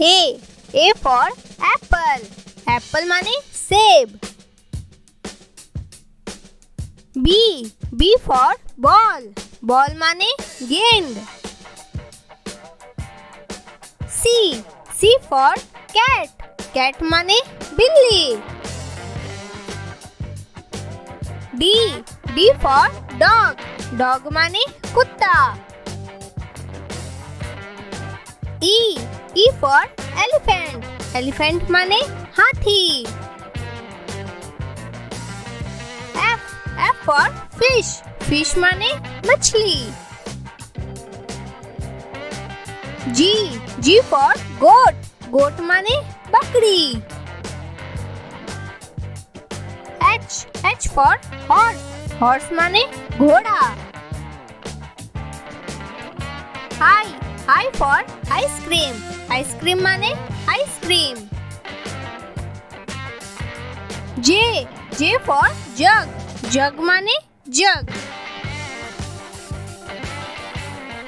A. A for apple. Apple माने सेब. B. B for ball. Ball माने गेंद. C. C for cat. Cat माने बिल्ली. D. D for dog. Dog माने कुत्ता. E. E for elephant. Elephant माने हाथी. F. F for fish. Fish माने मछली. G. G for goat. Goat माने बकरी. H. H for horse. Horse माने घोड़ा. I. Ice cream. Ice cream माने ice cream. J. J for jug. Jug माने जग.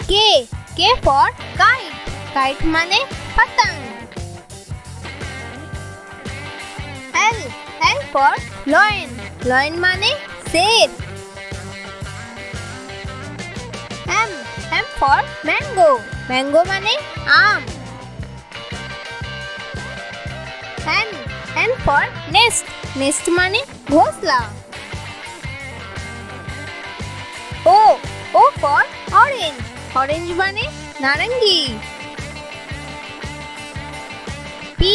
K. K for kite. Kite माने पतंग. L. L for lion. Lion माने शेर. M. M for mango. Mango মানে আম। N N for nest nest মানে ঘোষলা O O for orange orange মানে নারঙ্গি। P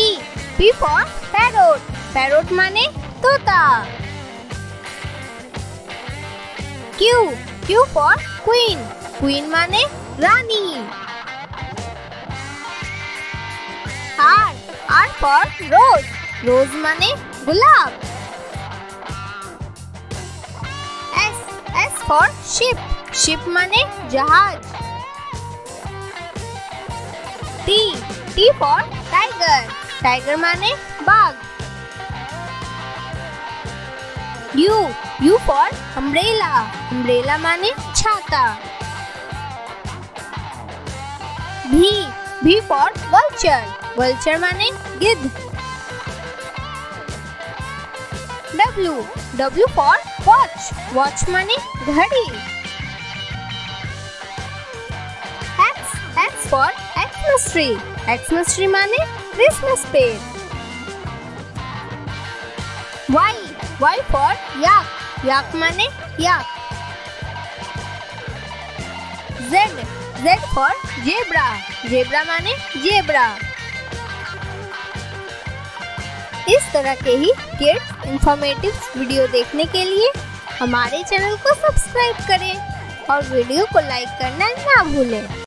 P for parrot parrot মানে তোতা। Q Q for queen queen মানে রানী। Rose. Rose माने गुलाब. S. S for ship. Ship माने जहाज़. T. T for tiger. Tiger माने बाघ. U. U for umbrella. Umbrella माने छाता. V. V for vulture. Vulture माने गिद्ध. W. W for watch. Watch माने घड़ी. X. X for Xmas tree. Xmas tree माने क्रिसमस पेड़. Y. Y for yak. Yak माने yak. Z. Z for zebra. Zebra माने zebra. इस तरह के ही किड्स इंफॉर्मेटिव वीडियो देखने के लिए हमारे चैनल को सब्सक्राइब करें और वीडियो को लाइक करना ना भूलें।